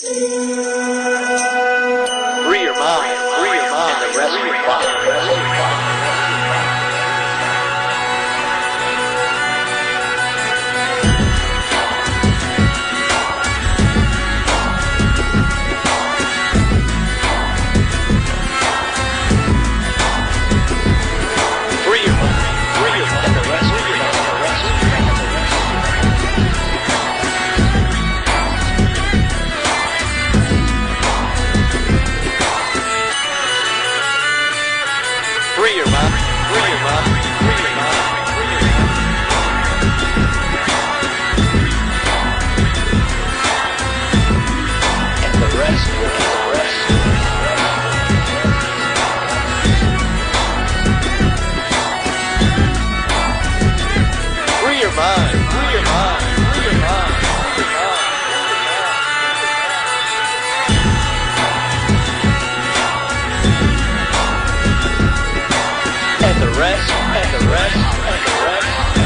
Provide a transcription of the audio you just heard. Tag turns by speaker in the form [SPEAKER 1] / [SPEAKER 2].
[SPEAKER 1] Free your mind, free your mind, and the rest will follow. William, William, William. the red.